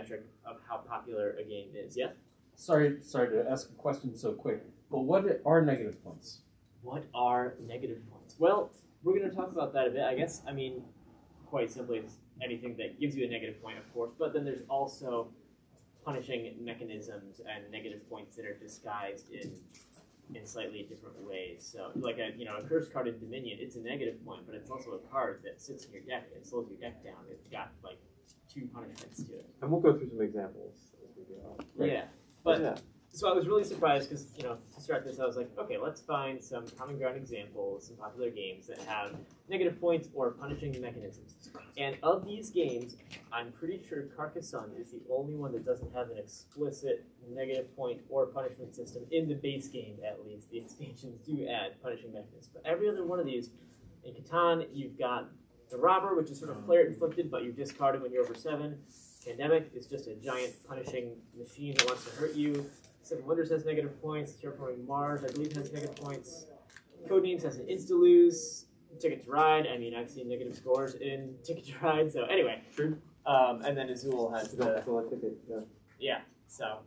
metric of how popular a game is. Yeah. Sorry, sorry to ask a question so quick, but what are negative points? What are negative points? Well, we're going to talk about that a bit. I guess. I mean, quite simply, it's anything that gives you a negative point, of course. But then there's also punishing mechanisms and negative points that are disguised in in slightly different ways. So, like a you know a curse card in Dominion, it's a negative point, but it's also a card that sits in your deck and slows your deck down. It's got like two punishments to it. And we'll go through some examples as we go. Right. Yeah, but yeah. so I was really surprised because you know to start this, I was like, okay, let's find some common ground examples, some popular games that have negative points or punishing mechanisms. And of these games, I'm pretty sure Carcassonne is the only one that doesn't have an explicit negative point or punishment system in the base game, at least. The expansions do add punishing mechanisms, but every other one of these, in Catan, you've got the robber, which is sort of player inflicted, but you discard it when you're over seven. Pandemic is just a giant punishing machine that wants to hurt you. Seven Wonders has negative points. Terraforming Mars, I believe, has negative points. Codenames has an insta lose. Ticket to Ride, I mean, I've seen negative scores in Ticket to Ride, so anyway. True. Um, and then Azul has the. So I think it, yeah. Yeah, so.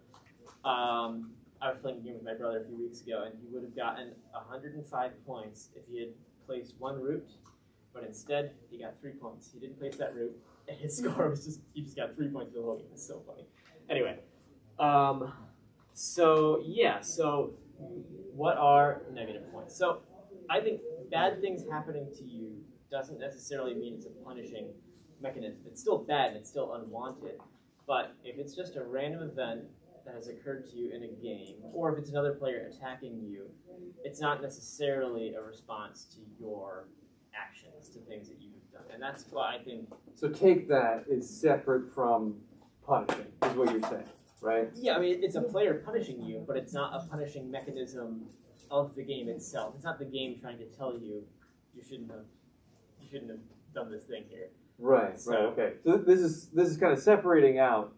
Um, I was playing a game with my brother a few weeks ago, and he would have gotten 105 points if he had placed one route, but instead he got three points. He didn't place that route, and his score was just he just got three points for the whole game. It's so funny. Anyway, um, so yeah, so what are negative points? So I think bad things happening to you doesn't necessarily mean it's a punishing mechanism. It's still bad and it's still unwanted, but if it's just a random event that has occurred to you in a game, or if it's another player attacking you, it's not necessarily a response to your actions, to things that you've done. And that's why I think So take that is separate from punishing, is what you're saying, right? Yeah, I mean, it's a player punishing you, but it's not a punishing mechanism of the game itself. It's not the game trying to tell you you shouldn't have you shouldn't have done this thing here. Right, So- right, okay. So this is this is kind of separating out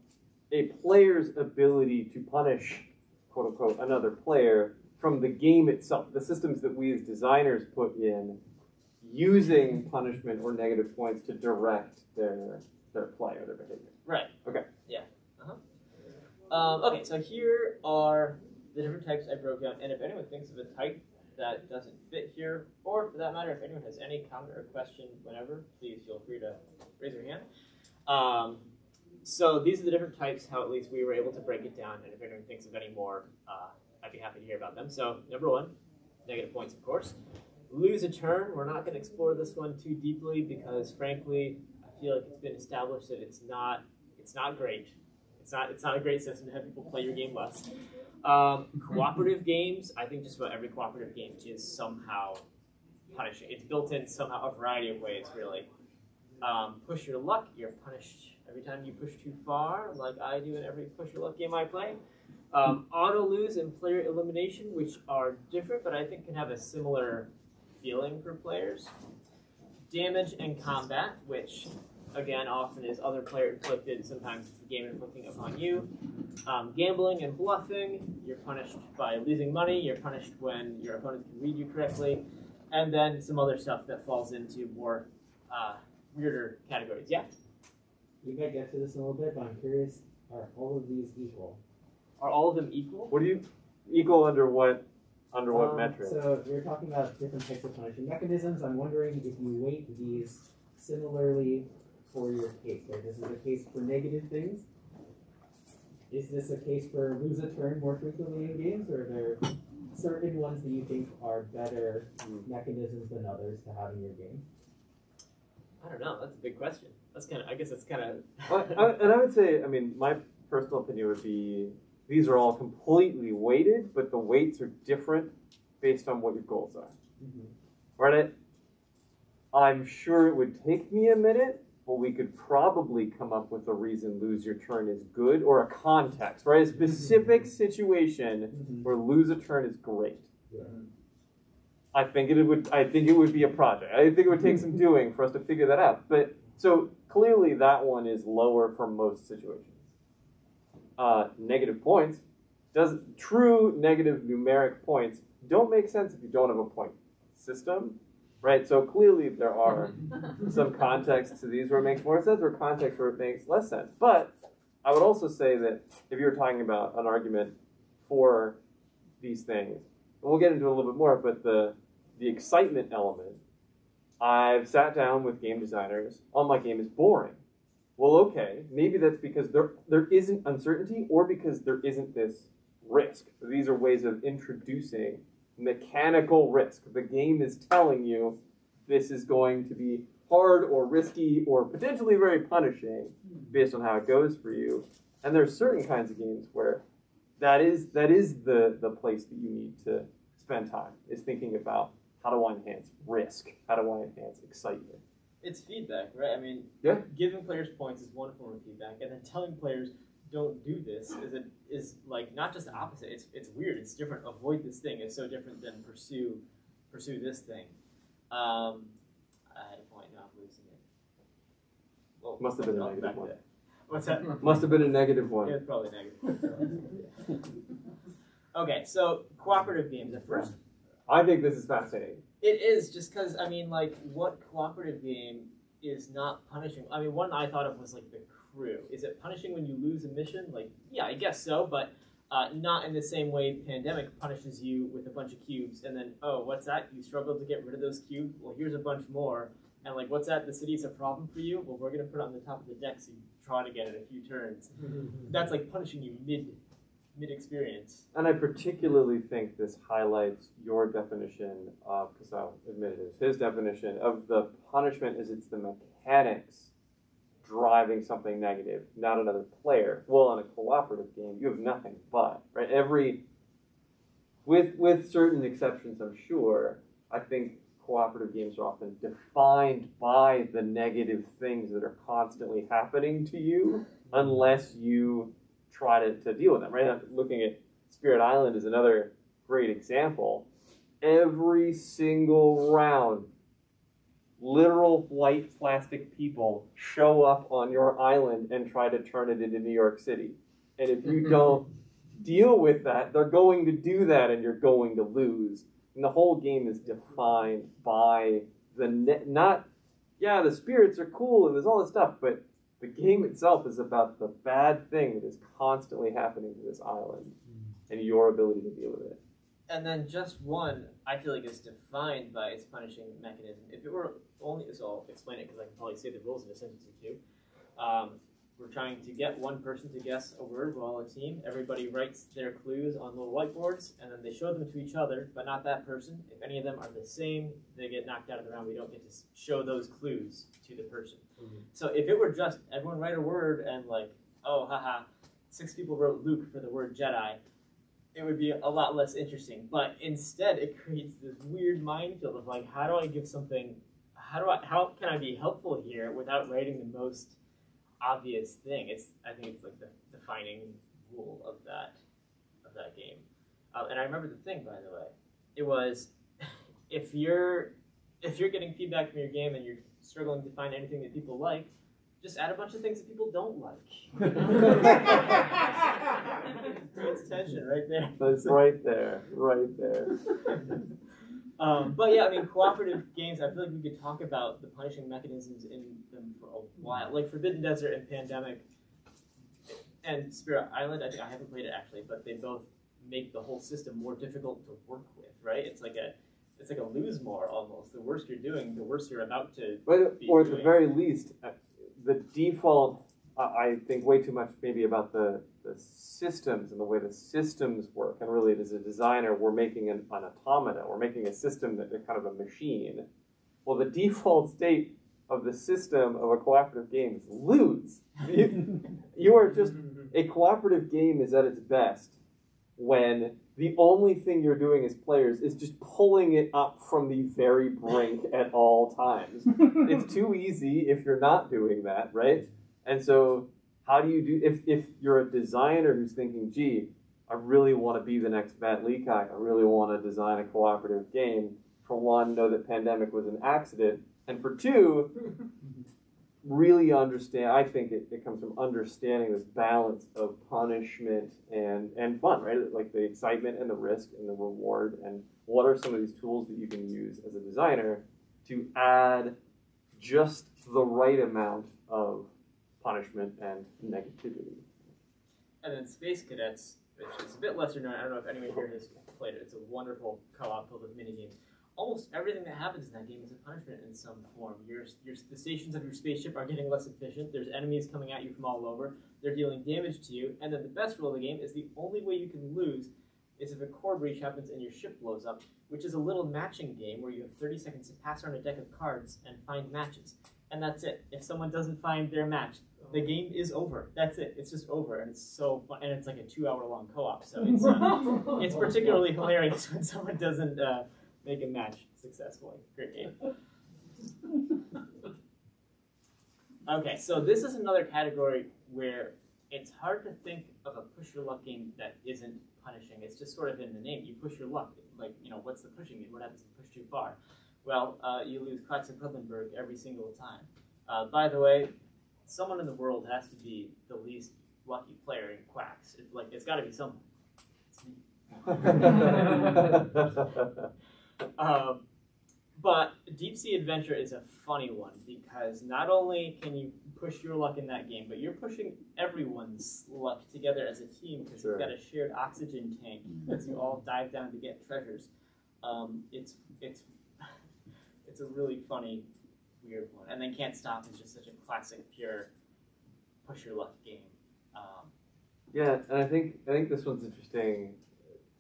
a player's ability to punish, quote unquote, another player from the game itself, the systems that we as designers put in, using punishment or negative points to direct their their play or their behavior. Right. Okay. Yeah. Uh-huh. Um, okay, so here are the different types I broke down, and if anyone thinks of a type that doesn't fit here, or for that matter, if anyone has any comment or question, whenever, please feel free to raise your hand. Um, so these are the different types, how at least we were able to break it down, and if anyone thinks of any more, uh, I'd be happy to hear about them. So number one, negative points, of course. Lose a turn. We're not going to explore this one too deeply because, frankly, I feel like it's been established that it's not it's not great. It's not it's not a great system to have people play your game less. Um, cooperative games, I think just about every cooperative game is somehow punishing. It's built in somehow a variety of ways, really. Um, push your luck, you're punished every time you push too far, like I do in every push your luck game I play. Um, auto lose and player elimination, which are different, but I think can have a similar feeling for players. Damage and combat, which again often is other player inflicted, sometimes it's the game inflicting upon you. Um, gambling and bluffing, you're punished by losing money, you're punished when your opponent can read you correctly, and then some other stuff that falls into more uh, weirder categories. Yeah? We might get to this in a little bit, but I'm curious: are all of these equal? Are all of them equal? What do you equal under what under what Um, metric? So we're talking about different types of punishing mechanisms. I'm wondering if you weight these similarly for your case. Right? This is a case for negative things. Is this a case for lose a turn more frequently in games, or are there certain ones that you think are better Hmm. mechanisms than others to have in your game? I don't know. That's a big question. That's kind of. I guess that's kind of. Well, I, and I would say, I mean, my personal opinion would be these are all completely weighted, but the weights are different based on what your goals are. Right? I'm sure it would take me a minute, but we could probably come up with a reason lose your turn is good or a context, right? A specific situation Mhm. where lose a turn is great. Yeah. I think it would. I think it would be a project. I think it would take some doing for us to figure that out. But so clearly, that one is lower for most situations. Uh, negative points does true negative numeric points don't make sense if you don't have a point system, right? So clearly, there are some contexts to these where it makes more sense, or contexts where it makes less sense. But I would also say that if you were talking about an argument for these things, and we'll get into a little bit more, but the the excitement element, I've sat down with game designers. Oh, my game is boring. Well, okay, maybe that's because there there isn't uncertainty, or because there isn't this risk. These are ways of introducing mechanical risk. The game is telling you this is going to be hard or risky or potentially very punishing based on how it goes for you. And there's certain kinds of games where that is that is the the place that you need to spend time is thinking about how do I enhance risk? How do I enhance excitement? It's feedback, right? I mean, Yeah. giving players points is one form of feedback, and then telling players don't do this is a, is like not just the opposite. It's it's weird. It's different. Avoid this thing. It's so different than pursue pursue this thing. Um, I had a point. Now I'm losing it. Well, Must have been a I'll one. What's that? Must have been a negative Yeah, one. it's probably negative. okay, so cooperative games at first. I think this is fascinating. It is just because I mean, like, what cooperative game is not punishing? I mean, one I thought of was like the crew. Is it punishing when you lose a mission? Like, yeah, I guess so, but uh, not in the same way Pandemic punishes you with a bunch of cubes, and then oh, what's that? You struggled to get rid of those cubes. Well, here's a bunch more, and like, what's that? The city's a problem for you. Well, we're gonna put it on the top of the deck so you try to get it a few turns. That's like punishing you mid mid experience. And I particularly think this highlights your definition of, because I'll admit it is his definition of the punishment is it's the mechanics driving something negative, not another player. Well, in a cooperative game, you have nothing but right. Every with with certain exceptions, I'm sure. I think cooperative games are often defined by the negative things that are constantly happening to you, unless you try to, to deal with them. Right. I'm looking at Spirit Island is another great example. Every single round, literal white plastic people show up on your island and try to turn it into New York City. And if you mm-hmm. don't deal with that, they're going to do that and you're going to lose. And the whole game is defined by the ne- not, yeah, the spirits are cool and there's all this stuff, but the game itself is about the bad thing that is constantly happening to this island and your ability to deal with it. And then just one, I feel like is defined by its punishing mechanism. If it were only, so I'll explain it because I can probably say the rules in a sentence or two. Um, we're trying to get one person to guess a word. We're all a team. Everybody writes their clues on little whiteboards, and then they show them to each other, but not that person. If any of them are the same, they get knocked out of the round. We don't get to show those clues to the person. Mm-hmm. So if it were just everyone write a word and like, oh, haha, six people wrote Luke for the word Jedi, it would be a lot less interesting. But instead, it creates this weird minefield of like, how do I give something? How do I? How can I be helpful here without writing the most obvious thing? It's I think it's like the defining rule of that of that game. Uh, and I remember the thing, by the way, it was if you're if you're getting feedback from your game and you're struggling to find anything that people like, just add a bunch of things that people don't like. Creates tension right there. That's right there, right there. Um, but yeah, I mean, cooperative games. I feel like we could talk about the punishing mechanisms in them for a while. Like Forbidden Desert and Pandemic, and Spirit Island. I think I haven't played it actually, but they both make the whole system more difficult to work with. Right? It's like a, it's like a lose more almost. The worse you're doing, the worse you're about to. But, be or at the very least, uh, the default, I think way too much maybe about the, the systems and the way the systems work. And really, as a designer, we're making an, an automata, we're making a system that is kind of a machine. Well, the default state of the system of a cooperative game is lose. You, you are just, a cooperative game is at its best when the only thing you're doing as players is just pulling it up from the very brink at all times it's too easy if you're not doing that, right? And so, how do you do if if you're a designer who's thinking, "Gee, I really want to be the next Matt Leacock. I really want to design a cooperative game." For one, know that pandemic was an accident, and for two, really understand. I think it, it comes from understanding this balance of punishment and and fun, right? Like the excitement and the risk and the reward, and what are some of these tools that you can use as a designer to add just the right amount of punishment and negativity. and then Space Cadets, which is a bit lesser known. I don't know if anyone here has played it. It's a wonderful co-op filled with minigames. Almost everything that happens in that game is a punishment in some form. Your, your the stations of your spaceship are getting less efficient. There's enemies coming at you from all over. They're dealing damage to you. And then the best rule of the game is the only way you can lose is if a core breach happens and your ship blows up, which is a little matching game where you have 30 seconds to pass around a deck of cards and find matches. And that's it. If someone doesn't find their match, the game is over. That's it. It's just over, and it's so fun. And it's like a two-hour-long co-op, so it's uh, it's particularly hilarious when someone doesn't uh, make a match successfully. Great game. Okay, so this is another category where it's hard to think of a push your luck game that isn't punishing. It's just sort of in the name. You push your luck. Like, you know, what's the pushing mean? What happens if you push too far? Well, uh, you lose and Quedlinburg every single time. Uh, by the way, someone in the world has to be the least lucky player in Quacks. It's like, it's got to be someone. It's me. Um, but Deep Sea Adventure is a funny one because not only can you push your luck in that game, but you're pushing everyone's luck together as a team because Sure. you've got a shared oxygen tank as you all dive down to get treasures. Um, it's it's it's a really funny, weird one. And then Can't Stop is just such a classic, pure push your luck game. Um, Yeah, and I think I think this one's interesting.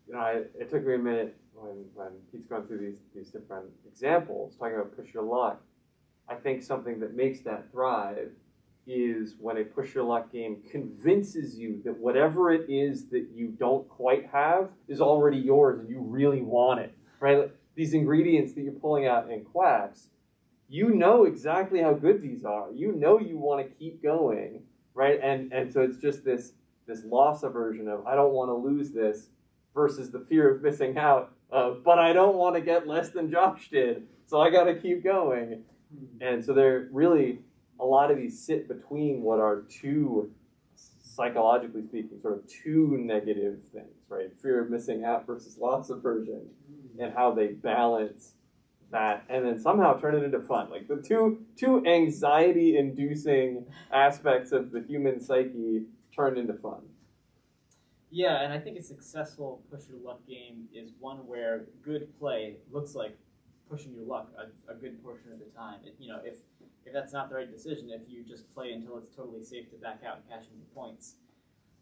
You know, I, it took me a minute when when Pete's gone through these these different examples, talking about push your luck. I think something that makes that thrive is when a push your luck game convinces you that whatever it is that you don't quite have is already yours and you really want it. Right? These ingredients that you're pulling out in quacks, you know exactly how good these are. You know you want to keep going, right? And and so it's just this this loss aversion of I don't want to lose this versus the fear of missing out of but I don't want to get less than Josh did, so I got to keep going. Hmm. And so they're really a lot of these sit between what are two psychologically speaking sort of two negative things, right? Fear of missing out versus loss aversion hmm. and how they balance that and then somehow turn it into fun. Like the two two anxiety inducing aspects of the human psyche turned into fun. Yeah, and I think a successful push your luck game is one where good play looks like pushing your luck a, a good portion of the time. It, you know, if if that's not the right decision, if you just play until it's totally safe to back out and cash in your points,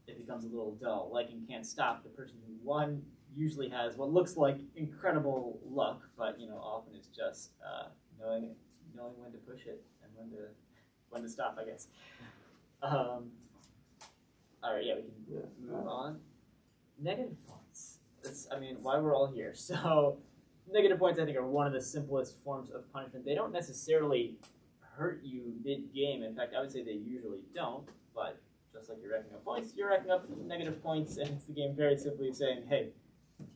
it becomes a little dull. Like in Can't Stop, the person who won usually has what looks like incredible luck, but you know, often it's just uh, knowing knowing when to push it and when to when to stop, I guess. Um, all right, yeah, we can Yeah. move on. Negative points. That's, I mean, why we're all here. So, negative points, I think, are one of the simplest forms of punishment. They don't necessarily hurt you mid game. In fact, I would say they usually don't. But just like you're racking up points, you're racking up negative points, and it's the game very simply saying, hey,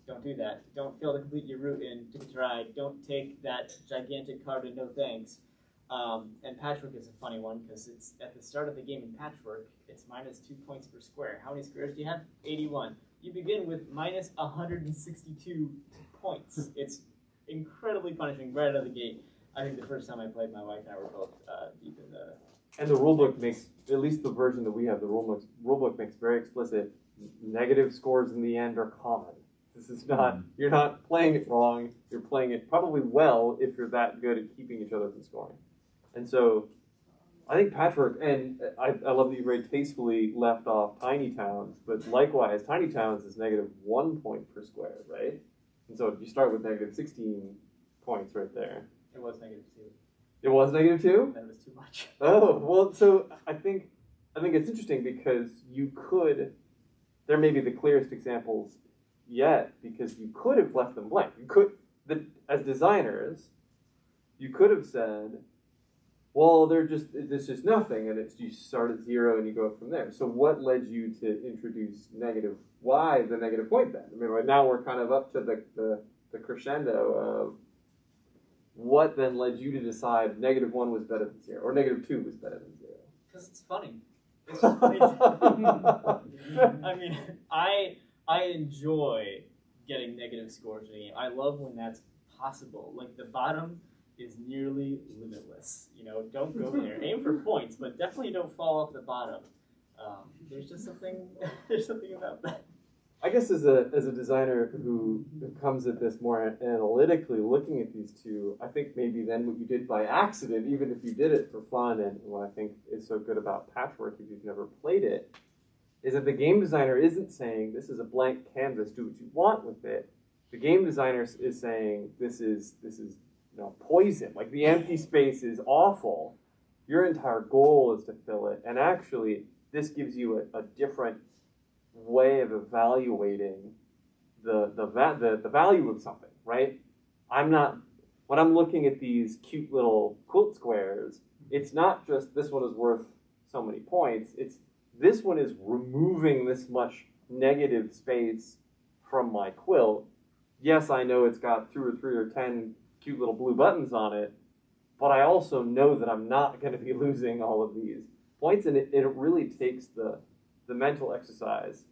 don't do that. Don't fail to complete your route in to Ride. Don't take that gigantic card and no thanks. Um, and Patchwork is a funny one because it's at the start of the game in Patchwork, it's minus two points per square. How many squares do you have? 81. You begin with minus 162 points. It's incredibly punishing right out of the gate. I think the first time I played, my wife and I were both uh, deep in the. And the rulebook makes at least the version that we have, the rulebook rulebook makes very explicit negative scores in the end are common. This is not hmm. you're not playing it wrong, you're playing it probably well if you're that good at keeping each other from scoring. And so I think Patchwork, and uh, I, I love that you very tastefully left off Tiny Towns, but likewise, Tiny Towns is negative one point per square, right? And so if you start with negative 16 points right there. It was negative two, It was negative two? and then it was too much. Oh well, so I think I think it's interesting because you could. There may be the clearest examples yet because you could have left them blank. You could, the, as designers, you could have said, "Well, they're just it's just nothing," and it's you start at zero and you go up from there. So what led you to introduce negative? Why the negative point then? I mean, right now we're kind of up to the the, the crescendo of what then led you to decide negative one was better than zero, or negative two was better than zero? Because it's funny. It's funny. I mean, I I enjoy getting negative scores in a game. I love when that's possible. Like the bottom is nearly limitless. You know, don't go there. Aim for points, but definitely don't fall off the bottom. Um, there's just something. there's something about that. I guess as a as a designer who, who comes at this more analytically, looking at these two, I think maybe then what you did by accident, even if you did it for fun, and what I think is so good about Patchwork, if you've never played it, is that the game designer isn't saying this is a blank canvas, do what you want with it. The game designer is- saying this is this is you know poison, like the empty space is awful. Your entire goal is to fill it, and actually, this gives you a, a different way of evaluating the the, va- the the value of something, right? I'm not when I'm looking at these cute little quilt squares, it's not just this one is worth so many points. It's this one is removing this much negative space from my quilt. Yes, I know it's got two or three or ten cute little blue buttons on it, but I also know that I'm not going to be losing all of these points, and it, it really takes the the mental exercise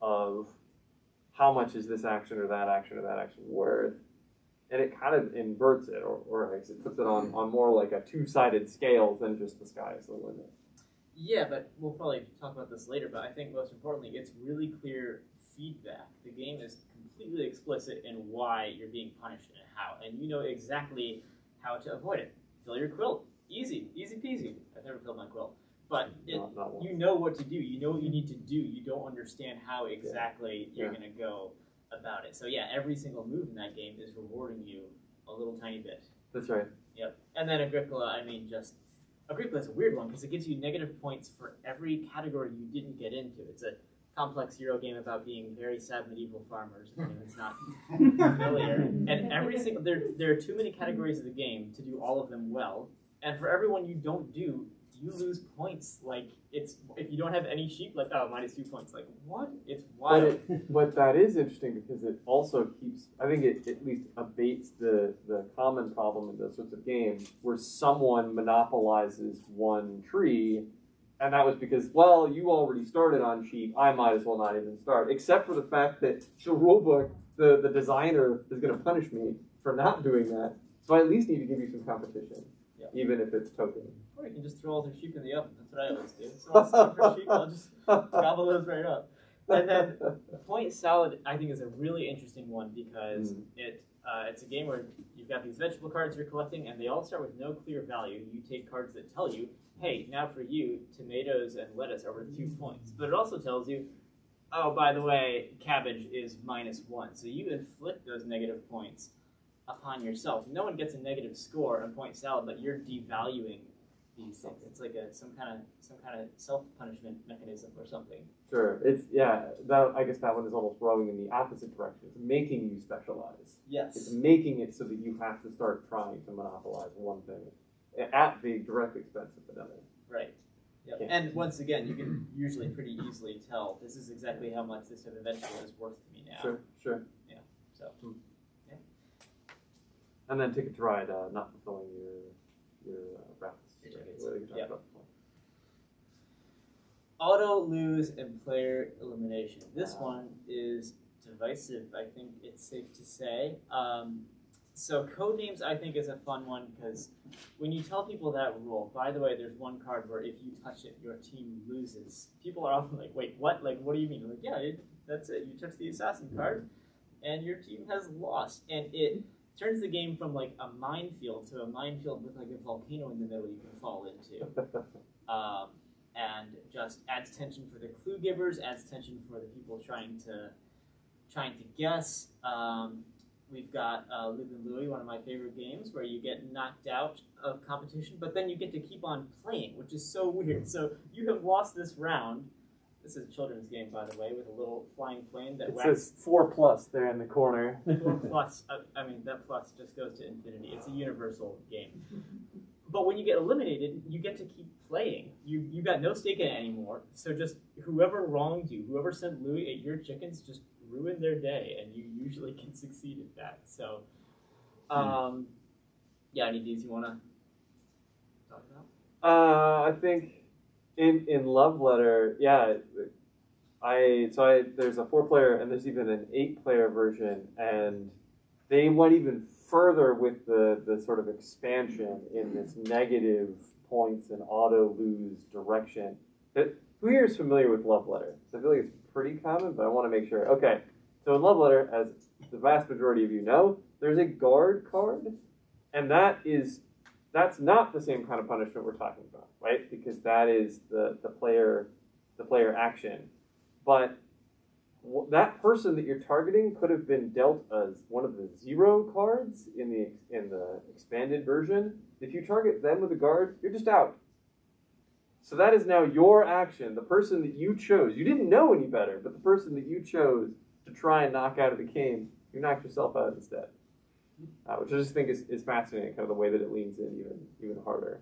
of how much is this action or that action or that action worth, and it kind of inverts it, or, or it puts it on, on more like a two sided scale than just the sky is the limit. Yeah, but we'll probably talk about this later. But I think most importantly, it's really clear feedback. The game is completely explicit in why you're being punished and how, and you know exactly how to avoid it. Fill your quilt, easy, easy peasy. I've never filled my quilt, but it, Not, not you know what to do. You know what you need to do. You don't understand how exactly you're Yeah. going to go about it. So yeah, every single move in that game is rewarding you a little tiny bit. That's right. Yep. And then Agricola, I mean, just Agricola's a weird one because it gives you negative points for every category you didn't get into. It's a complex Euro game about being very sad medieval farmers. I mean, it's not familiar. And every single there there are too many categories of the game to do all of them well. And for every one you don't do, you lose points. Like it's if you don't have any sheep, like oh minus two points. Like what? It's But, wild. it, but that is interesting because it also keeps, I think it at least abates the, the common problem in those sorts of games where someone monopolizes one tree. And that was because, well, you already started on sheep. I might as well not even start. Except for the fact that the rulebook, the, the designer is going to punish me for not doing that. So I at least need to give you some competition, Yeah. even if it's token. Or you can just throw all their sheep in the oven. That's what I always do. So I'll for sheep. I'll just gobble those right up. And then Point Salad, I think, is a really interesting one because Mm. it uh, it's a game where you've got these vegetable cards you're collecting, and they all start with no clear value. You take cards that tell you, hey, now for you, tomatoes and lettuce are worth two points. But it also tells you, oh, by the way, cabbage is minus one. So you inflict those negative points upon yourself. No one gets a negative score on Point Salad, but you're devaluing these things. It's like a some kind of some kind of self punishment mechanism or something. Sure. It's yeah. That I guess that one is almost rowing in the opposite direction. It's making you specialize. Yes. It's making it so that you have to start trying to monopolize one thing at the direct expense of another. Right. Yep. Yeah. And once again, you can usually pretty easily tell this is exactly how much this of is worth to me now. Sure. Sure. Yeah. So And then Ticket to Ride, uh, not fulfilling your your uh, routes. Your tickets. what we talked Yep. auto lose and player elimination. This Wow. one is divisive. I think it's safe to say. Um, so Codenames, I think, is a fun one because when you tell people that rule, by the way, there's one card where if you touch it, your team loses. People are often like, "Wait, what? Like, what do you mean?" Like, yeah, it, that's it. You touch the assassin card, and your team has lost, and it turns the game from like a minefield to a minefield with like a volcano in the middle you can fall into um, and just adds tension for the clue givers, adds tension for the people trying to trying to guess. Um, we've got uh, Loopin' Louie, one of my favorite games, where you get knocked out of competition, but then you get to keep on playing, which is so weird. So you have lost this round. This is a children's game, by the way, with a little flying plane that It whacks says four plus there in the corner. Four plus, uh, I mean, that plus just goes to infinity. It's a universal game. But when you get eliminated, you get to keep playing. You you got no stake in it anymore. So just whoever wronged you, whoever sent Louie at your chickens, just ruin their day, and you usually can succeed at that. So, um, yeah, any these you want to talk about? Uh, I think in in Love Letter, yeah, I so I there's a four player and there's even an eight player version, and they went even further with the the sort of expansion in this negative points and auto lose direction. That who here is familiar with Love Letter? So I feel like it's pretty common, but I want to make sure. Okay, so in Love Letter, as the vast majority of you know, there's a guard card, and that is that's not the same kind of punishment we're talking about, right? Because that is the the player the player action, but that person that you're targeting could have been dealt as one of the zero cards in the in the expanded version. If you target them with a guard, you're just out. So that is now your action. The person that you chose, you didn't know any better, but the person that you chose to try and knock out of the game, you knocked yourself out instead. Uh, which I just think is, is fascinating, kind of the way that it leans in even even harder.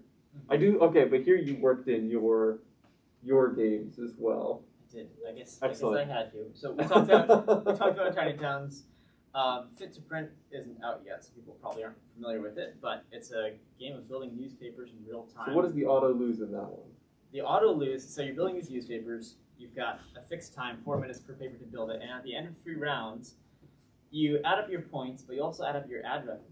I do okay, but here you worked in your your games as well. I did. I guess, I guess I had to. So we talked about we talked about Tiny Towns. Um, Fit to Print isn't out yet, so people probably aren't familiar with it. But it's a game of building newspapers in real time. So what is the auto lose in that one? the auto lose? So you're building these newspapers. You've got a fixed time, four minutes per paper to build it, and at the end of three rounds, you add up your points, but you also add up your ad revenue.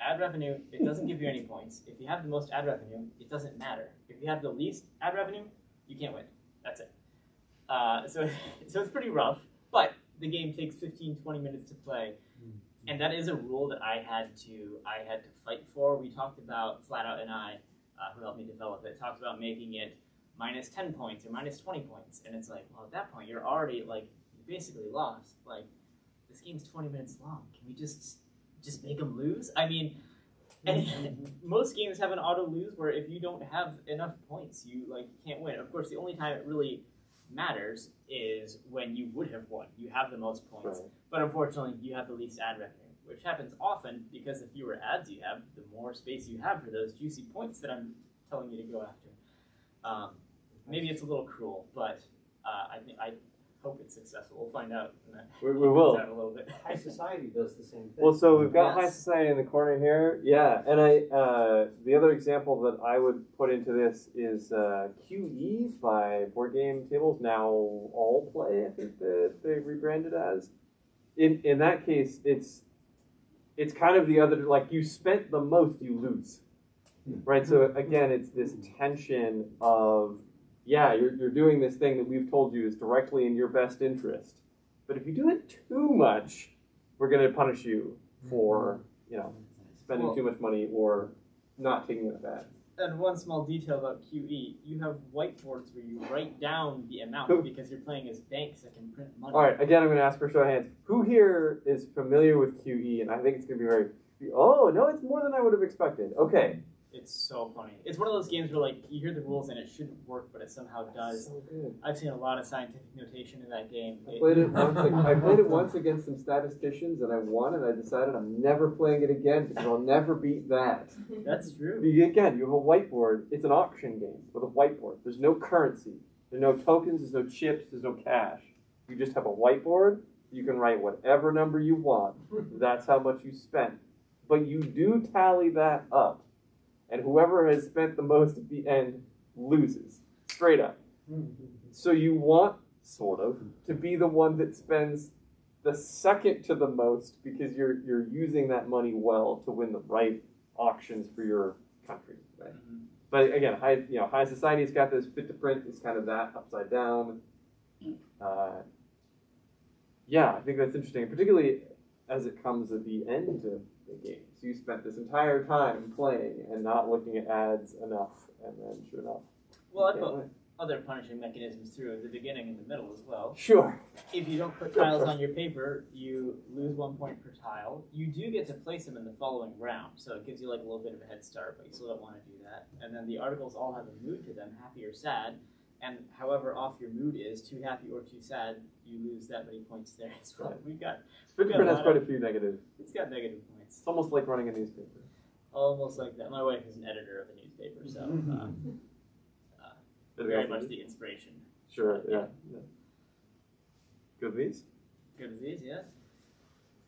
Ad revenue, it doesn't give you any points. If you have the most ad revenue, it doesn't matter. If you have the least ad revenue, you can't win. That's it. Uh, so, so it's pretty rough, but the game takes 15, 20 minutes to play. And that is a rule that I had to I had to fight for. We talked about Flat Out and I, uh, who helped me develop it, talked about making it minus 10 points or minus 20 points. And it's like, well, at that point, you're already like, you basically lost. Like, this game's 20 minutes long. Can we just just make them lose? I mean, and most games have an auto lose where if you don't have enough points, you like can't win. Of course, the only time it really matters is when you would have won. You have the most points, Right. but unfortunately, you have the least ad revenue, which happens often because the fewer ads you have, the more space you have for those juicy points that I'm telling you to go after. Um, maybe it's a little cruel, but uh, I think I hope it's successful. We'll find out. when that We- we will. out a little bit. High society does the same thing. Well, so we've got High Society in the corner here. Yeah, and I uh, the other example that I would put into this is uh, QE by Board Game Tables, now All Play. I think that they rebranded as. In in that case, it's it's kind of the other like you spent the most, you lose, right? So again, it's this tension of yeah, you're you're doing this thing that we've told you is directly in your best interest, but if you do it too much, we're going to punish you for mm-hmm. you know spending Well- too much money or not taking enough ads. And one small detail about QE, you have whiteboards where you write down the Who- amount because you're playing as banks that can print money. All right, again, I'm going to ask for a show of hands. Who here is familiar with QE? And I think it's going to be very. Oh no, it's more than I would have expected. Okay, It's so funny. It's one of those games where like you hear the rules and it shouldn't work, but it somehow does. so good. I've seen a lot of scientific notation in that game. I played it once. I played it once against some statisticians, and I won. And I decided I'm never playing it again because I'll never beat that. That's true. You- Again, you have a whiteboard. It's an auction game with a whiteboard. There's no currency. There's no tokens. There's no chips. There's no cash. You just have a whiteboard. You can write whatever number you want. That's how much you spent. But you do tally that up, and whoever has spent the most at the end loses straight up. So you want sort of to be the one that spends the second to the most because you're you're using that money well to win the right auctions for your country. Right? Mhm. But again, high you know high society's got this fit to print is kind of that upside down. Uh, yeah, I think that's interesting, particularly as it comes at the end of the game. You spent this entire time playing and not looking at ads enough, and then sure enough, Well, I put other punishing mechanisms through at the beginning and the middle as well. Sure. If you don't put tiles on your paper, you lose one point per tile. You do get to place them in the following round, so it gives you like a little bit of a head start, but you still don't want to do that. And then the articles all have a mood to them, happy or sad. And however off your mood is, too happy or too sad, you lose that many points there as well. We've got to got a has quite of- a few negatives. it's got negative points. It's almost like running a newspaper. Almost like that. My wife is an editor of a newspaper, so uh, very much the inspiration. Sure, yeah. yeah. Good these? Good disease, yeah.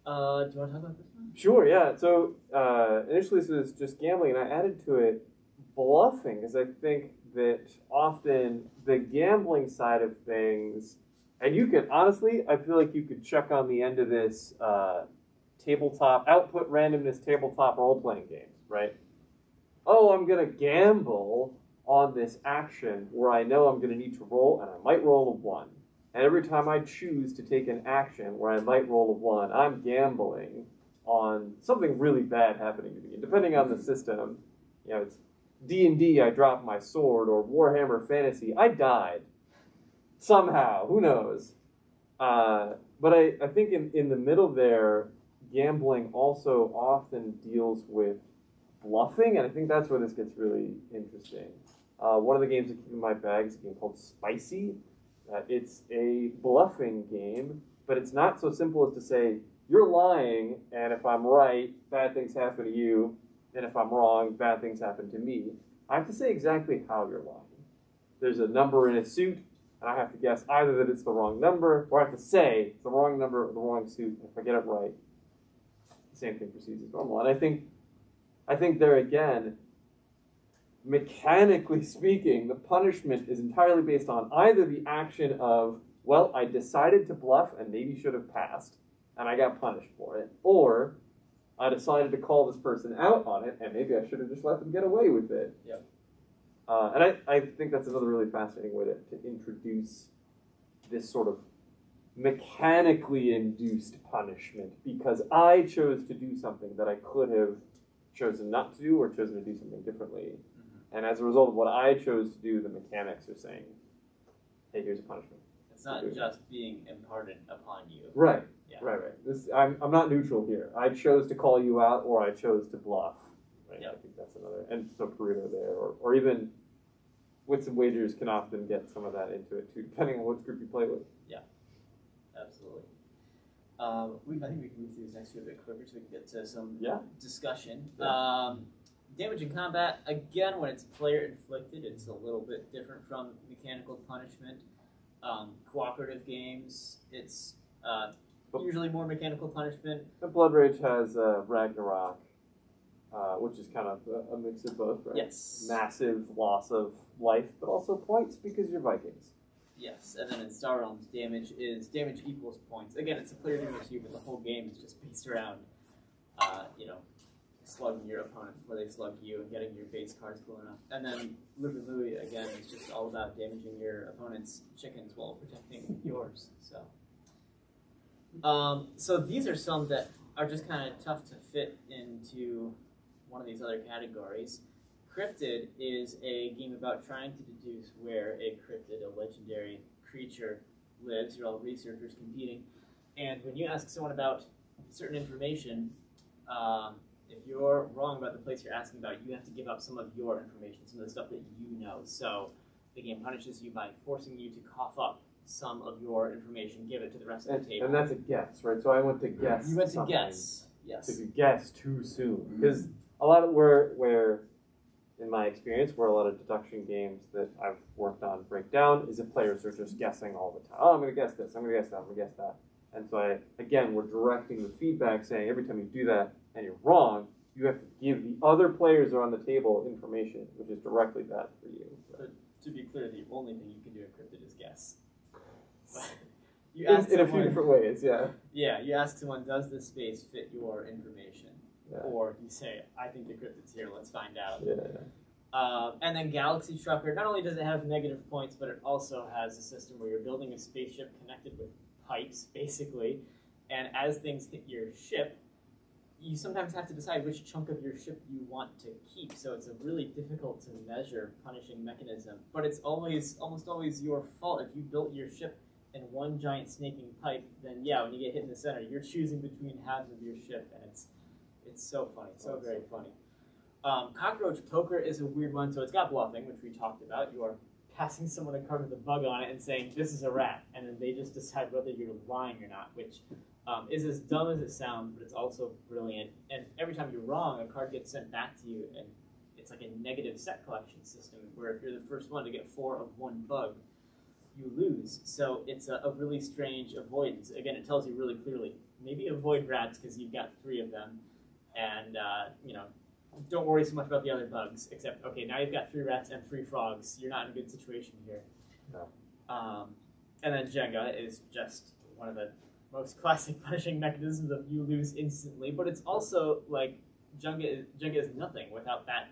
Uh, do you want to talk about this one? Sure, yeah. So uh, initially this was just gambling, and I added to it bluffing, because I think that often the gambling side of things, and you can honestly, I feel like you could check on the end of this uh, tabletop output randomness tabletop role playing games, right? Oh, I'm gonna gamble on this action where I know I'm to need to roll, and I might roll a one. And every time I choose to take an action where I might roll a one, I'm gambling on something really bad happening to me. And depending on the system, you know, it's D and D, I dropped my sword, or Warhammer Fantasy, I died somehow. Who knows? Uh, but I, I think in, in the middle there, gambling also often deals with bluffing, and I think that's where this gets really interesting. Uh, one of the games I keep in my bag is a game called Spicy. Uh, it's a bluffing game, but it's not so simple as to say, you're lying, and if I'm right, bad things happen to you, and if I'm wrong, bad things happen to me. I have to say exactly how you're lying. There's a number in a suit, and I have to guess either that it's the wrong number, or I have to say it's the wrong number or the wrong suit. If I get it right, the same thing proceeds as normal. And I think, I think there again, mechanically speaking, the punishment is entirely based on either the action of, well, I decided to bluff and maybe should have passed, and I got punished for it, or I decided to call this person out on it, and maybe I should have just let them get away with it. Yep. Uh, and I, I think that's another really fascinating way to, to introduce this sort of mechanically induced punishment because I chose to do something that I could have chosen not to do or chosen to do something differently. Mm-hmm. And as a result of what I chose to do, the mechanics are saying, hey, here's a punishment. It's not just being imparted upon you. Right. Yeah. Right, right. This I'm, I'm not neutral here. I chose to call you out or I chose to bluff. Right. Yeah. I think that's another and so Perudo there or, or even wits and wagers can often get some of that into it too, depending on which group you play with. Absolutely. Um, we, I think we can move through this next few a bit quicker so we can get to some Yeah. discussion. Yeah. Um, damage in combat, again, when it's player inflicted, it's a little bit different from mechanical punishment. Um, cooperative games, it's uh, usually more mechanical punishment. And Blood Rage has uh, Ragnarok, uh, which is kind of a, a mix of both, right? Yes. Massive loss of life, but also points because you're Vikings. Yes, and then in Star Realms, damage is damage equals points. Again, it's a player you, but the whole game is just based around, uh, you know, slugging your opponent before they slug you and getting your base cards blown up. And then Loopin' Louie again is just all about damaging your opponent's chickens while protecting yours. So, um, so these are some that are just kind of tough to fit into one of these other categories. Cryptid is a game about trying to deduce where a cryptid, a legendary creature, lives. You're all researchers competing, and when you ask someone about certain information, um, if you're wrong about the place you're asking about, you have to give up some of your information, some of the stuff that you know. So the game punishes you by forcing you to cough up some of your information, give it to the rest of And, the table. and that's a guess, right? So I went to guess. you went to guess. Yes. If you guess too soon, because a lot of where where in my experience, where a lot of deduction games that I've worked on break down is if players are just guessing all the time. Oh, I'm going to guess this. I'm going to guess that. I'm going to guess that. And so I again, we're directing the feedback, saying every time you do that and you're wrong, you have to give the other players on the table information, which is directly bad for you. So, To be clear, the only thing you can do in cryptid is guess. you in, ask in a few different ways, yeah. Yeah, you ask someone, does this space fit your information? Yeah. Or you say, I think the cryptid's here, let's find out. Yeah. Um, and then Galaxy Trucker, not only does it have negative points, but it also has a system where you're building a spaceship connected with pipes, basically. And as things hit your ship, you sometimes have to decide which chunk of your ship you want to keep. So it's a really difficult to measure punishing mechanism. But it's always, almost always your fault. If you built your ship in one giant snaking pipe, then yeah, when you get hit in the center, you're choosing between halves of your ship, and it's it's so funny, so very funny. Um, cockroach poker is a weird one. So it's got bluffing, which we talked about. You are passing someone a card with a bug on it and saying this is a rat, and then they just decide whether you're lying or not, which um, is as dumb as it sounds, but it's also brilliant. And every time you're wrong, a card gets sent back to you, and it's like a negative set collection system where if you're the first one to get four of one bug, you lose. So it's a, a really strange avoidance. Again, it tells you really clearly maybe avoid rats because you've got three of them, and uh, you know don't worry so much about the other bugs. Except okay, now you've got three rats and three frogs. You're not in a good situation here. No. Um, and then Jenga is just one of the most classic punishing mechanisms of you lose instantly, but it's also like Jenga is, Jenga is nothing without that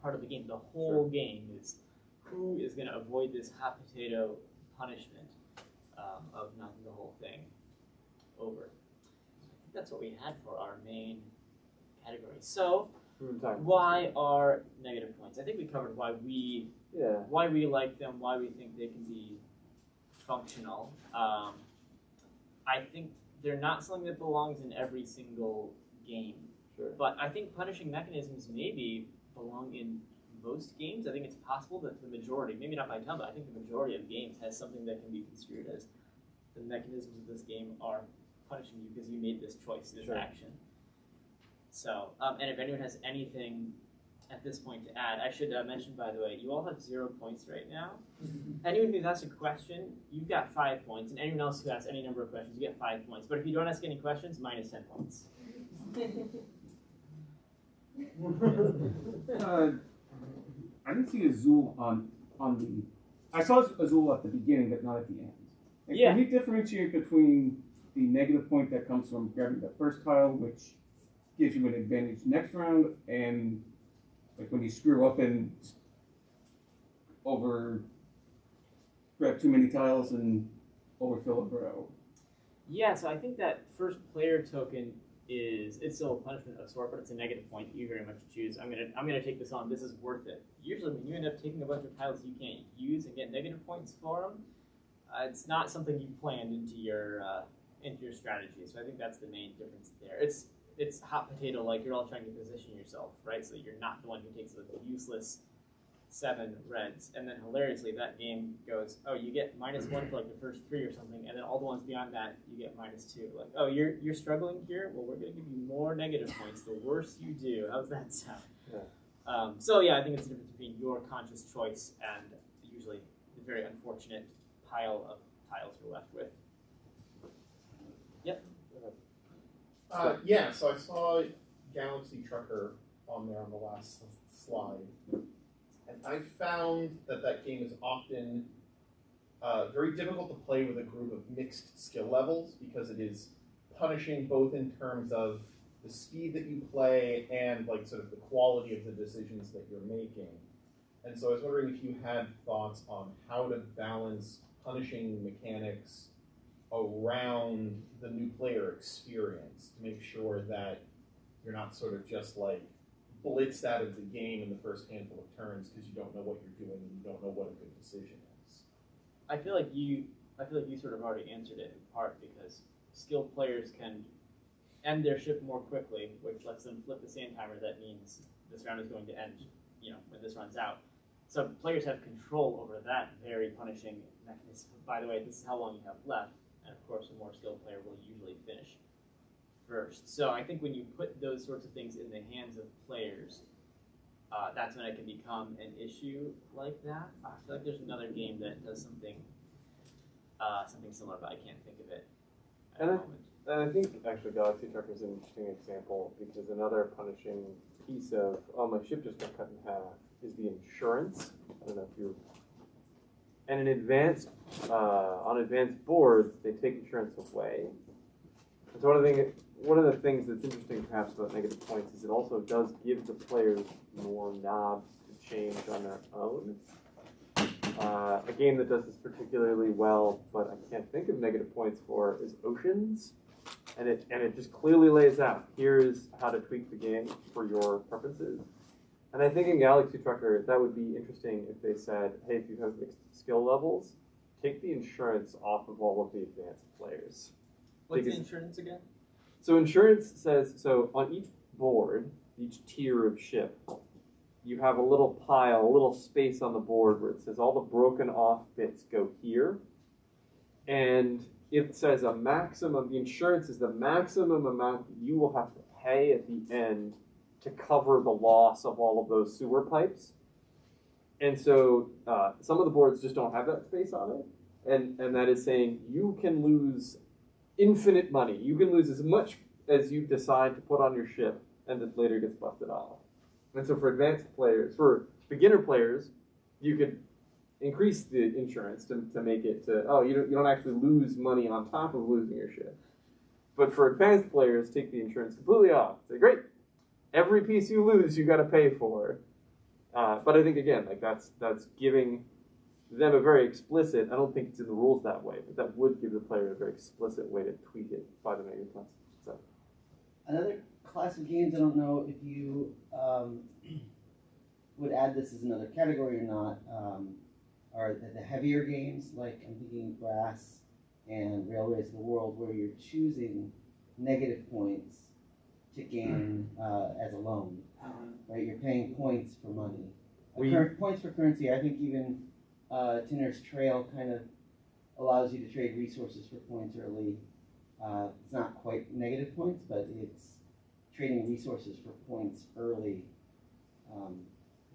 part of the game. The whole game is who is going to avoid this hot potato punishment um, of knocking the whole thing over. That's what we had for our main category. So, why are negative points? I think we covered why we Yeah. why we like them, why we think they can be functional. Um, I think they're not something that belongs in every single game, Sure. but I think punishing mechanisms maybe belong in most games. I think it's possible that the majority, maybe not by ton, but I think the majority of games has something that can be construed as the mechanisms of this game are punishing you because you made this choice, this Sure. action. So, um, and if anyone has anything at this point to add, I should uh, mention, by the way, you all have zero points right now. anyone who's asked a question, you've got five points, and anyone else who asks any number of questions, you get five points. But if you don't ask any questions, minus ten points. Uh, I didn't see Azul on on the. I saw Azul at the beginning, but not at the end. And Yeah. Can you differentiate between the negative point that comes from grabbing the first tile, which gives you an advantage next round, and like when you screw up and over grab too many tiles and overfill a row? Yeah, so I think that first player token is it's still a punishment of sort, but it's a negative point that you very much choose. I'm gonna I'm gonna take this on. This is worth it. Usually, when you end up taking a bunch of tiles you can't use and get negative points for them, uh, it's not something you planned into your uh, into your strategy. So I think that's the main difference there. It's it's hot potato like you're all trying to position yourself, right? So you're not the one who takes the useless seven reds, and then hilariously that game goes, oh, you get minus one for like the first three or something, and then all the ones beyond that you get minus two. Like, oh, you're you're struggling here. Well, we're gonna give you more negative points the worse you do. How's that sound? Yeah. Um, so yeah, I think it's the difference between your conscious choice and usually the very unfortunate pile of tiles you're left with. Uh, yeah, so I saw Galaxy Trucker on there on the last slide, and I found that that game is often uh, very difficult to play with a group of mixed skill levels because it is punishing both in terms of the speed that you play and like sort of the quality of the decisions that you're making. And so I was wondering if you had thoughts on how to balance punishing mechanics around the new player experience to make sure that you're not sort of just like blitzed out of the game in the first handful of turns because you don't know what you're doing and you don't know what a good decision is. I feel like you I feel like you sort of already answered it in part because skilled players can end their ship more quickly, which lets them flip the sand timer. That means this round is going to end, you know, when this runs out. So players have control over that very punishing mechanism. By the way, this is how long you have left, course, a more skilled player will usually finish first. So I think when you put those sorts of things in the hands of players, uh, that's when it can become an issue like that. I feel like there's another game that does something uh, something similar, but I can't think of it at the And I- And I think actually Galaxy Trucker is an interesting example because another punishing piece of oh my ship just got cut in half is the insurance. I don't know if you and in advanced uh, on advanced boards they take insurance away. And so one of the one of the things that's interesting perhaps about negative points is it also does give the players more knobs to change on their own. Uh, a game that does this particularly well, but I can't think of negative points for, is Oceans and it and it just clearly lays out here is how to tweak the game for your preferences. And I think in Galaxy Trucker that would be interesting if they said, hey, if you have mixed skill levels, take the insurance off of all of the advanced players. What's the insurance again? So insurance says so on each board, each tier of ship, you have a little pile, a little space on the board where it says all the broken off bits go here. And it says a maximum the insurance is the maximum amount that you will have to pay at the end to cover the loss of all of those sewer pipes. And so uh, some of the boards just don't have that space on it. And and that is saying you can lose infinite money. You can lose as much as you decide to put on your ship, and it later gets busted off. And so, for advanced players, for beginner players, you could increase the insurance to, to make it to oh you don't you don't actually lose money on top of losing your ship. But for advanced players, take the insurance completely off. Say great, every piece you lose, you got to pay for. Uh, but I think again, like that's that's giving them a very explicit. I don't think it's in the rules that way, but that would give the player a very explicit way to tweak it by the negative points. So Another class of games, I don't know if you um, would add this as another category or not, um, are the, the heavier games, like I'm thinking Brass and Railways of the World, where you're choosing negative points to gain uh, as a loan, right? You're paying points for money. We- cur- points for currency, I think even uh, Tinner's Trail kind of allows you to trade resources for points early. Uh, it's not quite negative points, but it's trading resources for points early. Um,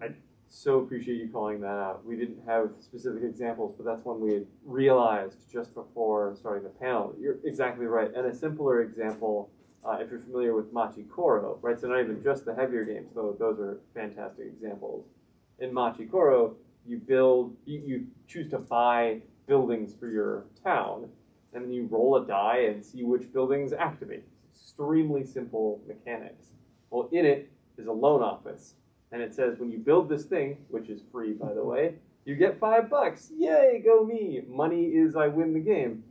I so appreciate you calling that out. We didn't have specific examples, but that's one we had realized just before starting the panel. You're exactly right. And a simpler example, uh, if you're familiar with Machi Koro, right? So not even just the heavier games, though those are fantastic examples. In Machi Koro, you build, you, you choose to buy buildings for your town, and then you roll a die and see which buildings activate. Extremely simple mechanics. Well, in it is a loan office and it says when you build this thing, which is free by the way, you get five bucks. Yay, go me! Money is I win the game.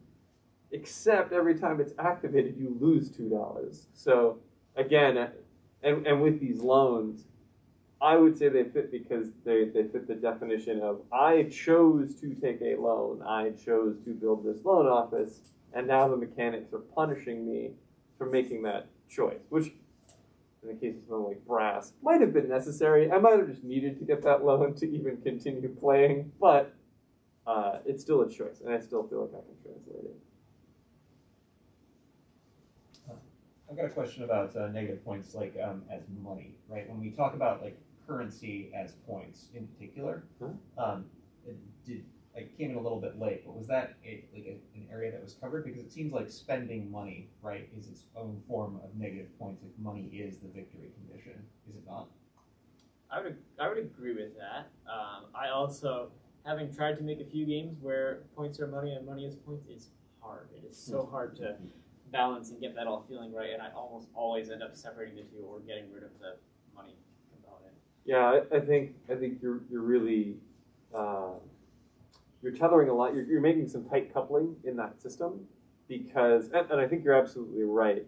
Except every time it's activated, you lose two dollars. So again, and and with these loans, I would say they fit because they, they fit the definition of I chose to take a loan, I chose to build this loan office, and now the mechanics are punishing me for making that choice, which in the case of something like brass, might have been necessary. I might have just needed to get that loan to even continue playing, but uh, it's still a choice, and I still feel like I can translate it. I've got a question about uh, negative points, like um, as money, right? When we talk about like currency as points in particular, Huh? um, it did I came in a little bit late, but was that a, like a, an area that was covered? Because it seems like spending money, right, is its own form of negative points if money is the victory condition, is it not? I would I would agree with that. Um, I also, having tried to make a few games where points are money and money is points, it's hard. It is so hard to balance and get that all feeling right, and I almost always end up separating the two or getting rid of the money component. Yeah, I, I think I think you're you're really uh, you're tethering a lot. You're, you're making some tight coupling in that system because, and, and I think you're absolutely right.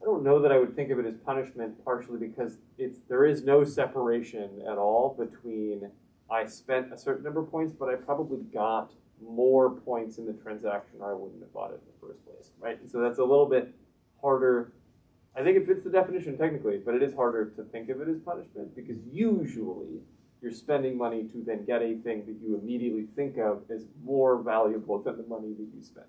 I don't know that I would think of it as punishment, partially because it's there is no separation at all between I spent a certain number of points, but I probably got more points in the transaction or I wouldn't have bought it in the first place, right? And so that's a little bit harder. I think it fits the definition technically, but it is harder to think of it as punishment because usually you're spending money to then get a thing that you immediately think of as more valuable than the money that you spent.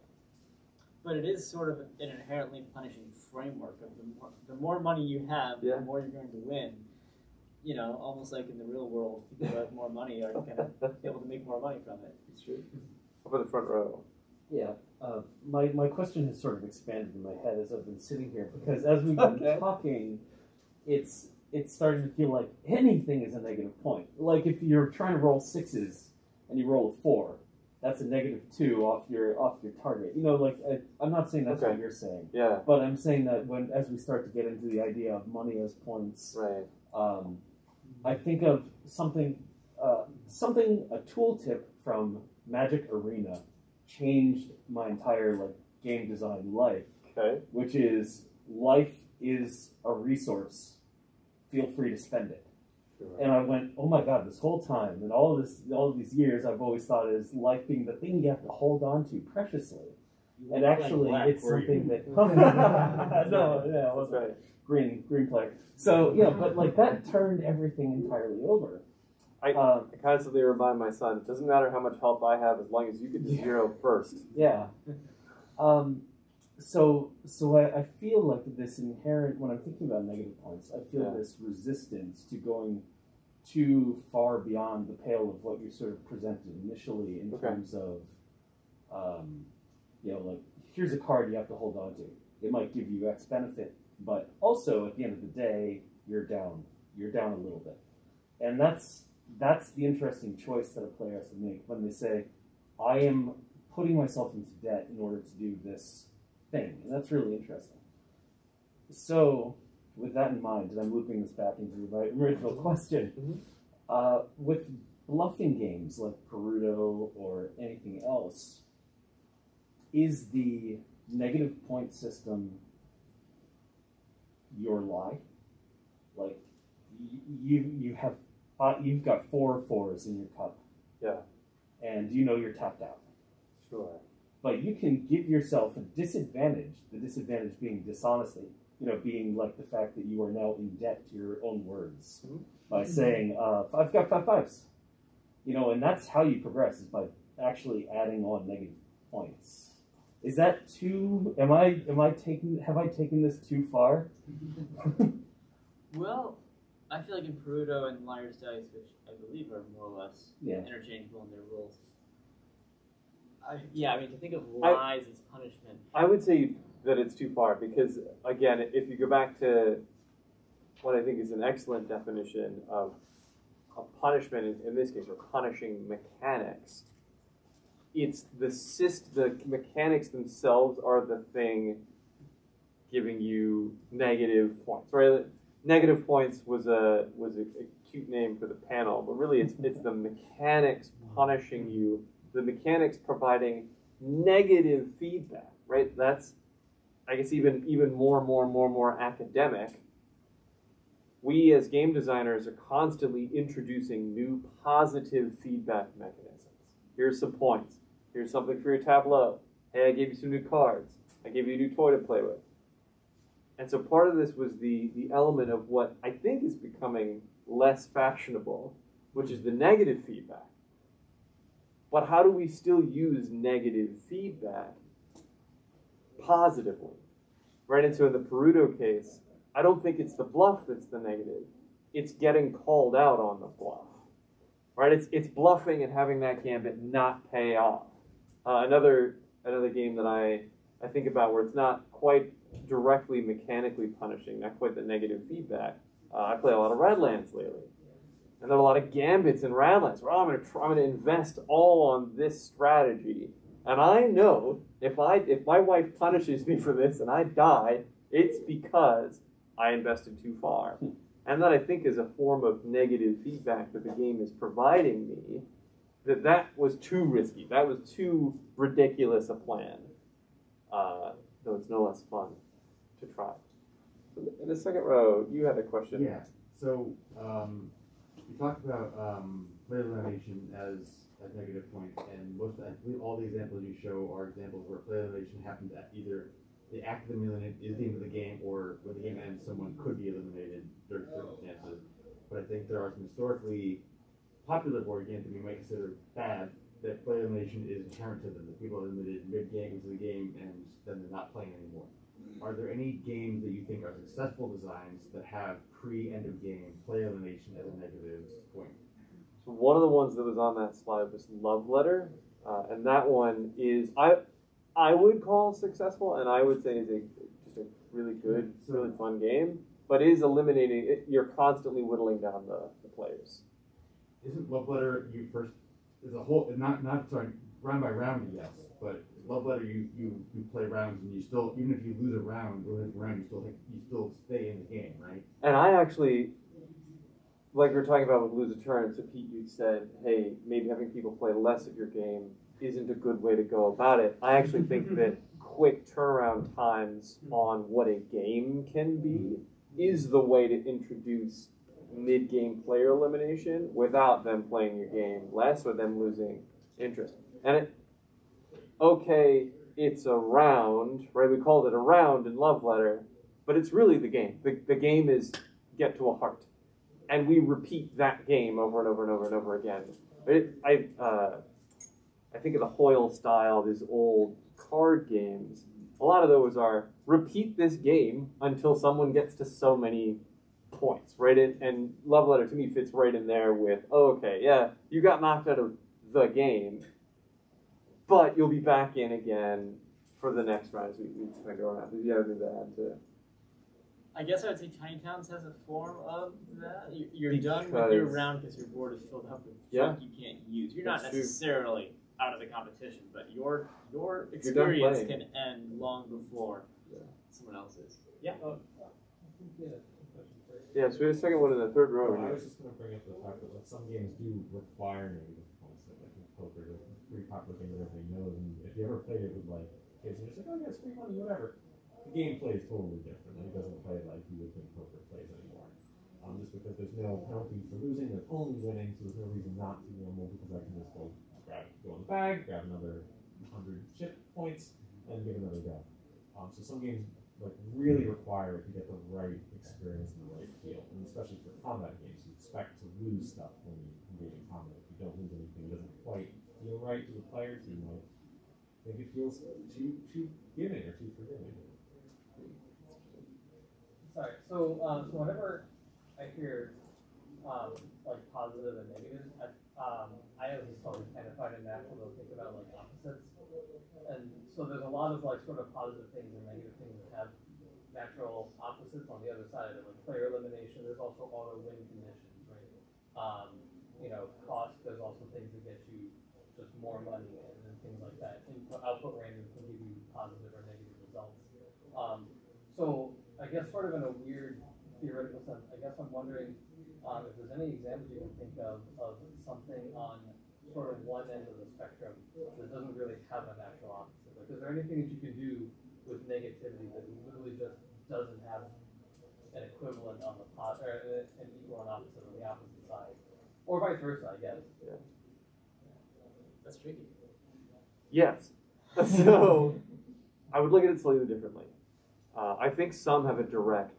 But it is sort of an inherently punishing framework of the more, the more money you have, Yeah. the more you're going to win. You know, almost like in the real world, people who have more money are going to be able to make more money from it. It's true. Up in the front row. Yeah, uh, my, my question has sort of expanded in my head as I've been sitting here because as we've been Okay. talking, it's it's starting to feel like anything is a negative point. Like if you're trying to roll sixes and you roll a four, that's a negative two off your off your target. You know, like I, I'm not saying that's Okay. what you're saying, Yeah, but I'm saying that when as we start to get into the idea of money as points, right. um, I think of something, uh, something a tooltip from Magic Arena changed my entire like game design life, Okay. which is life is a resource. Feel free to spend it. Sure. And I went, oh my god, this whole time and all of this, all of these years, I've always thought is life being the thing you have to hold on to preciously. And actually, it's something that no, yeah, it That's wasn't right. green green player. So yeah, but like that turned everything entirely over. I- um, I constantly remind my son, it doesn't matter how much help I have as long as you get to zero first. yeah. Um, so so I, I feel like this inherent when I'm thinking about negative points, I feel Yeah. this resistance to going too far beyond the pale of what you sort of presented initially in Okay. terms of um, you know, like here's a card you have to hold on to. It might give you X benefit, but also at the end of the day, you're down. You're down a little bit, and that's that's the interesting choice that a player has to make when they say, "I am putting myself into debt in order to do this thing," and that's really interesting. So, with that in mind, and I'm looping this back into my original question, Uh, with bluffing games like Perudo or anything else, is the negative point system your lie? Like you you have uh, you've got four fours in your cup. Yeah. And you know you're tapped out. Sure. But you can give yourself a disadvantage, the disadvantage being dishonesty, you know, being like the fact that you are now in debt to your own words Mhm. by saying, uh, I've got five fives. You know, and that's how you progress is by actually adding on negative points. Is that too am I am I taking have I taken this too far? Well, I feel like in Perudo and Liar's Dice, which I believe are more or less Yeah. interchangeable in their rules. I, yeah, I mean, to think of I- lies as punishment. I would say that it's too far because, again, if you go back to what I think is an excellent definition of a punishment, in, in this case, or punishing mechanics, it's the syst- the mechanics themselves are the thing giving you negative points, right? Negative points was a was a, a cute name for the panel, but really it's it's the mechanics punishing you, the mechanics providing negative feedback, right? That's I guess even even more more more more academic. We as game designers are constantly introducing new positive feedback mechanisms. Here's some points. Here's something for your tableau. Hey, I gave you some new cards. I gave you a new toy to play with. And so part of this was the the element of what I think is becoming less fashionable, which is the negative feedback. But how do we still use negative feedback positively? Right? And so in the Perudo case, I don't think it's the bluff that's the negative. It's getting called out on the bluff. Right? It's it's bluffing and having that gambit not pay off. Uh, another another game that I I think about where it's not quite directly mechanically punishing, not quite the negative feedback. Uh, I play a lot of Radlands lately, and there are a lot of gambits in Radlands. Where I'm going to try, I'm going to invest all on this strategy, and I know if I if my wife punishes me for this and I die, it's because I invested too far, and that I think is a form of negative feedback that the game is providing me. That that was too risky. That was too ridiculous a plan. Uh, though it's no less fun to try. In the second row, you had a question. Yeah. So um, you talked about um, player elimination as a negative point, and most I believe all the examples you show are examples where player elimination happened at either the act of eliminating is the end of the game, or when the game ends, someone could be eliminated during circumstances. But I think there are some historically popular board games that we might consider bad that player elimination is inherent to them. That people are eliminated mid-game into the game, and then they're not playing anymore. Are there any games that you think are successful designs that have pre-end of game player elimination as a negative point? So one of the ones that was on that slide was Love Letter, uh, and that one is I I would call successful, and I would say is a just a really good, really fun game, but is eliminating. It, you're constantly whittling down the, the players. Isn't Love Letter you first? There's a whole not not sorry round by round yes, but Love Letter you you you play rounds and you still even if you lose a round or a round you still you still stay in the game right? And I actually, like we were talking about with lose a turn, so Pete, you said, hey, maybe having people play less of your game isn't a good way to go about it. I actually think that quick turnaround times on what a game can be is the way to introduce mid-game player elimination without them playing your game less or them losing interest. And it, okay, it's a round, right? We called it a round in Love Letter, but it's really the game. The, the game is get to a heart, and we repeat that game over and over and over and over again. It, I uh, I think of the Hoyle style, these old card games. A lot of those are repeat this game until someone gets to so many points, right? And, and Love Letter to me fits right in there with, oh, okay, yeah, you got knocked out of the game, but you'll be back in again for the next round as we, we kind of go around. Did you have anything to add to I guess I would say Tiny Towns has a form of that. You- You're done with your round because your board is filled up with Yeah. junk you can't use. You're not That's true. necessarily out of the competition, but your your experience can end long before Yeah. someone else's. Yeah. Oh, I Yeah, so we have a second one in the third row. I was just going to bring up the fact that like some games do require negative points. Like, like poker, it's a pretty popular thing that everybody knows. And if you ever played it with like kids, you're just like, oh yeah, it's free money, whatever. The game plays totally different. Like, it doesn't play like you would think poker plays anymore. Um, just because there's no penalty for losing, there's only winning, so there's no reason not to gamble because I can just go grab, go in the bag, grab another hundred chip points, and give another go. Um, so some games like really require to get the right experience in the right field. and especially for combat games, you expect to lose stuff when you engage in combat. If you don't lose anything, it doesn't quite feel right to the player, you might think it feels too too giving or too forgiving. Sorry. So, um, so whenever I hear um, like positive and negative, I, um, I always always kind of find it natural to think about like opposites. And so there's a lot of like sort of positive things and negative things that have natural opposites on the other side of it, like player elimination. There's also auto win conditions, right? Um, you know, cost. There's also things that get you just more money and, and things like that. Input output random can give you positive or negative results. Um, so I guess sort of in a weird theoretical sense, I guess I'm wondering um, if there's any examples you can think of of something on sort of one end of the spectrum that doesn't really have a natural opposite. Like, is there anything that you can do with negativity that literally just doesn't have an equivalent on the po- or uh, an equal and opposite on the opposite side, or vice versa, I guess. That's tricky. Yes. So I would look at it slightly differently. Uh, I think some have a direct,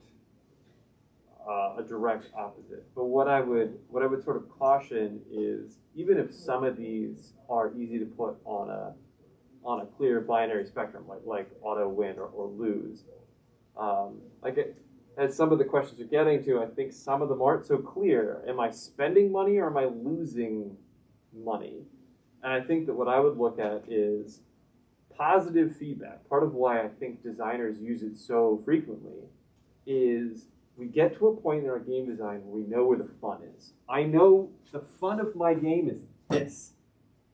uh, a direct opposite. But what I would, what I would sort of caution is, even if some of these are easy to put on a, on a clear binary spectrum, like like auto win or, or lose, um, like as some of the questions you're getting to, I think some of them aren't so clear. Am I spending money or am I losing money? And I think that what I would look at is positive feedback. Part of why I think designers use it so frequently is we get to a point in our game design where we know where the fun is. I know the fun of my game is this.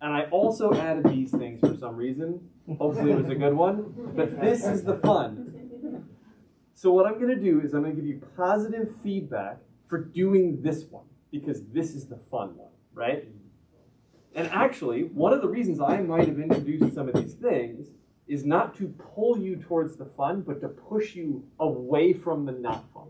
And I also added these things for some reason. Hopefully it was a good one. But this is the fun. So what I'm going to do is I'm going to give you positive feedback for doing this one because this is the fun one, right? And actually, one of the reasons I might have introduced some of these things is not to pull you towards the fun, but to push you away from the not fun.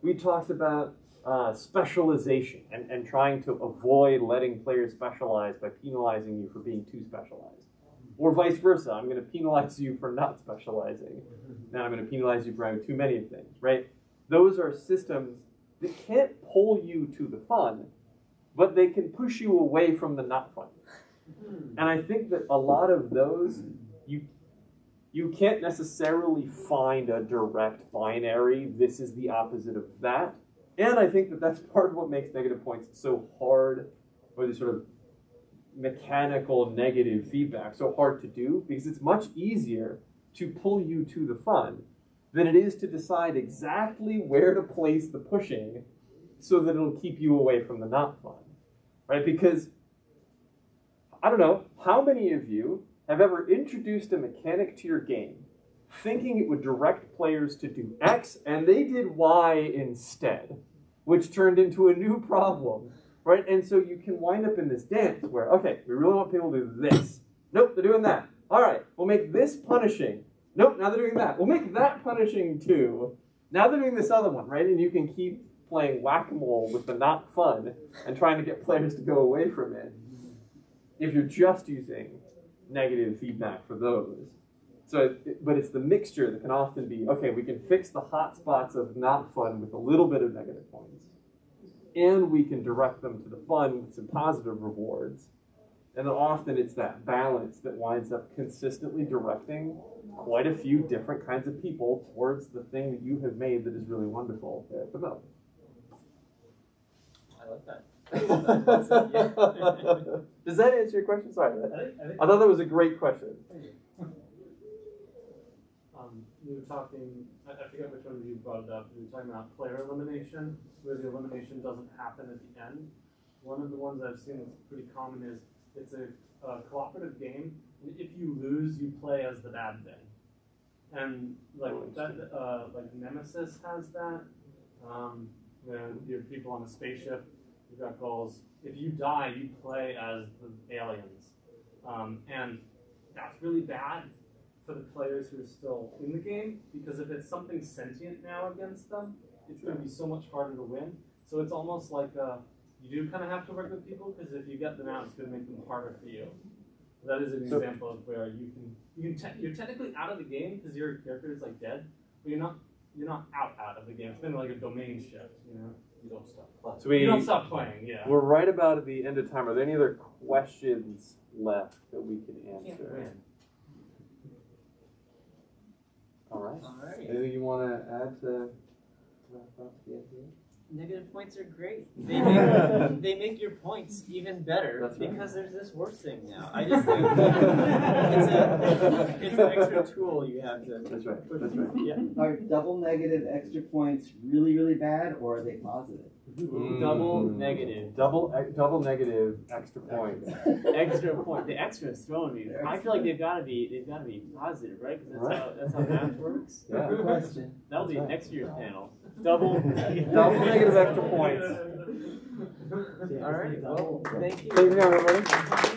We talked about uh, specialization and, and trying to avoid letting players specialize by penalizing you for being too specialized. Or vice versa, I'm going to penalize you for not specializing. Now I'm going to penalize you for having too many things, right? Those are systems that can't pull you to the fun, but they can push you away from the not fun. And I think that a lot of those you you can't necessarily find a direct binary. This is the opposite of that. And I think that that's part of what makes negative points so hard, or the sort of mechanical negative feedback so hard to do, because it's much easier to pull you to the fun than it is to decide exactly where to place the pushing so that it'll keep you away from the not fun. Right? Because I don't know, how many of you have ever introduced a mechanic to your game thinking it would direct players to do X and they did Y instead, which turned into a new problem, right? And so you can wind up in this dance where, okay, we really want people to do this. Nope, they're doing that. All right, we'll make this punishing. Nope, now they're doing that. We'll make that punishing too. Now they're doing this other one, right? And you can keep playing whack-a-mole with the not fun and trying to get players to go away from it if you're just using negative feedback for those. So, it, but it's the mixture that can often be okay. We can fix the hot spots of not fun with a little bit of negative points, and we can direct them to the fun with some positive rewards. And then often it's that balance that winds up consistently directing quite a few different kinds of people towards the thing that you have made that is really wonderful at the moment. I like that. Does that answer your question? Sorry, I think, I think I thought that was a great question. You were talking, I, I forget which one of you brought it up, you were talking about player elimination, where the elimination doesn't happen at the end. One of the ones I've seen that's pretty common is it's a, a cooperative game, and if you lose, you play as the bad thing. And like Oh, that, uh, like Nemesis has that. Um, you know, you have people on a spaceship. You've got goals. If you die, you play as the aliens, um, and that's really bad for the players who are still in the game because if it's something sentient now against them, it's going to be so much harder to win. So it's almost like uh, you do kind of have to work with people because if you get them out, it's going to make them harder for you. That is an So- example of where you can you can te- you're technically out of the game because your character is like dead, but you're not you're not out out of the game. It's been like a domain shift, you know. You don't stop playing. So we you don't stop playing, yeah. we're right about at the end of time. Are there any other questions left that we can answer? win. All right. All right. Anything you want to add to wrap up the idea? Negative points are great. They make, they make your points even better That's right. because there's this worse thing now. I just think it's, a, it's an extra tool you have to. That's right. That's right. Yeah. Are double negative extra points really, really bad, or are they positive? Double Mm. negative. Double e- double negative extra points. Extra point. The extra is throwing me. I feel like they've got to be they've got to be positive, right? Because that's Right. how that's how math works. Yeah. Good question. That'll be That's right. next year's panel. Double. Double negative extra points. All right. Well, thank you. Thank you, everybody.